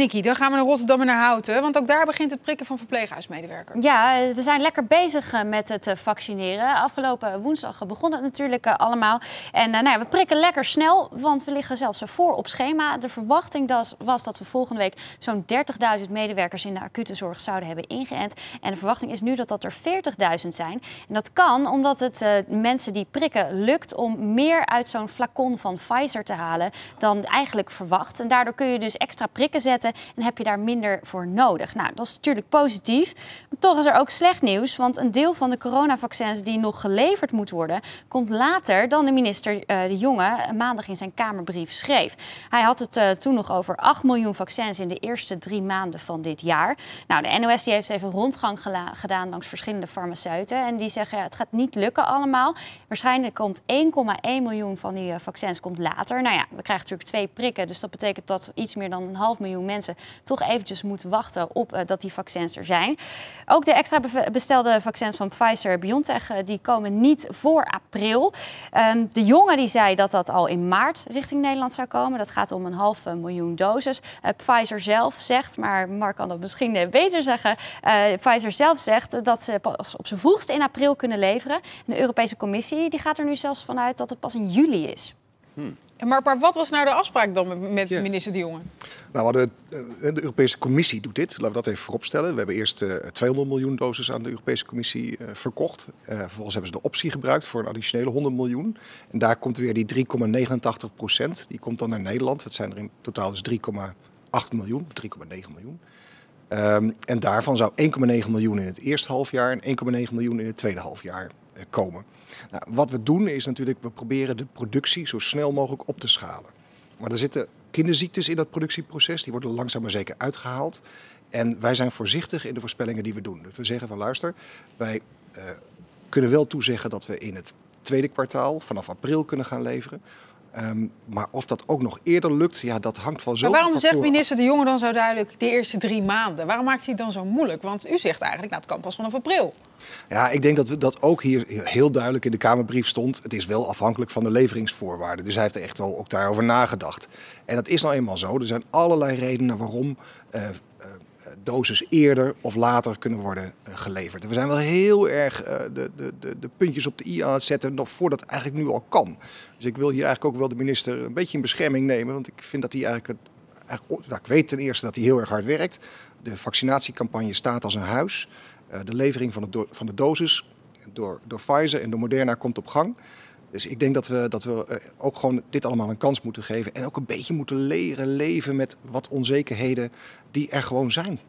Nikki, dan gaan we naar Rotterdam en naar Houten. Want ook daar begint het prikken van verpleeghuismedewerkers. Ja, we zijn lekker bezig eh, met het eh, vaccineren. Afgelopen woensdag begon het natuurlijk eh, allemaal. En nou ja, we prikken lekker snel, want we liggen zelfs voor op schema. De verwachting was dat we volgende week zo'n 30.000 medewerkers in de acute zorg zouden hebben ingeënt. En de verwachting is nu dat dat er 40.000 zijn. En dat kan omdat het mensen die prikken lukt om meer uit zo'n flacon van Pfizer te halen dan eigenlijk verwacht. En daardoor kun je dus extra prikken zetten en heb je daar minder voor nodig. Nou, dat is natuurlijk positief. Maar toch is er ook slecht nieuws, want een deel van de coronavaccins die nog geleverd moet worden, komt later dan de minister uh, De Jonge maandag in zijn Kamerbrief schreef. Hij had het uh, toen nog over 8 miljoen vaccins in de eerste drie maanden van dit jaar. Nou, de NOS die heeft even rondgang gedaan langs verschillende farmaceuten en die zeggen ja, het gaat niet lukken allemaal. Waarschijnlijk komt 1,1 miljoen van die vaccins komt later. Nou ja, we krijgen natuurlijk twee prikken, dus dat betekent dat iets meer dan een half miljoen mensen toch eventjes moeten wachten op uh, dat die vaccins er zijn. Ook de extra bestelde vaccins van Pfizer-BioNTech uh, die komen niet voor april. Um, de jongen die zei dat dat al in maart richting Nederland zou komen. Dat gaat om een half miljoen doses. Pfizer zelf zegt, maar Mark kan dat misschien beter zeggen. Pfizer zelf zegt dat ze pas op zijn vroegste in april kunnen leveren. En de Europese Commissie die gaat er nu zelfs vanuit dat het pas in juli is. Hmm. Maar, maar, wat was nou de afspraak dan met minister De Jonge? Nou, de, eh, de Europese Commissie doet dit. Laten we dat even vooropstellen. We hebben eerst 200 eh, miljoen doses aan de Europese Commissie uh, verkocht. Uh, vervolgens hebben ze de optie gebruikt voor een additionele 100 miljoen. En daar komt weer die 3,89 procent. Die komt dan naar Nederland. Het zijn er in totaal dus 3,8 miljoen, 3,9 miljoen. Um, en daarvan zou 1,9 miljoen in het eerste halfjaar en 1,9 miljoen in het tweede halfjaar komen. Nou, wat we doen is natuurlijk, we proberen de productie zo snel mogelijk op te schalen. Maar er zitten kinderziektes in dat productieproces, die worden langzaam maar zeker uitgehaald. En wij zijn voorzichtig in de voorspellingen die we doen. Dus we zeggen van luister, wij uh, kunnen wel toezeggen dat we in het tweede kwartaal vanaf april kunnen gaan leveren. Um, maar of dat ook nog eerder lukt, ja, dat hangt van zo. Maar waarom zegt minister De Jonge dan zo duidelijk de eerste drie maanden? Waarom maakt hij het dan zo moeilijk? Want u zegt eigenlijk, nou, het kan pas vanaf april. Ja, ik denk dat dat ook hier heel duidelijk in de Kamerbrief stond. Het is wel afhankelijk van de leveringsvoorwaarden. Dus hij heeft er echt wel ook daarover nagedacht. En dat is nou eenmaal zo. Er zijn allerlei redenen waarom uh, doses eerder of later kunnen worden uh, geleverd. We zijn wel heel erg uh, de, de, de, puntjes op de i aan het zetten, nog voordat het eigenlijk nu al kan. Dus ik wil hier eigenlijk ook wel de minister een beetje in bescherming nemen, want ik vind dat hij eigenlijk, het, nou, ik weet ten eerste dat hij heel erg hard werkt. De vaccinatiecampagne staat als een huis. Uh, de levering van de, van de dosis door, door Pfizer en door Moderna komt op gang. Dus ik denk dat we, dat we ook gewoon dit allemaal een kans moeten geven. En ook een beetje moeten leren leven met wat onzekerheden die er gewoon zijn.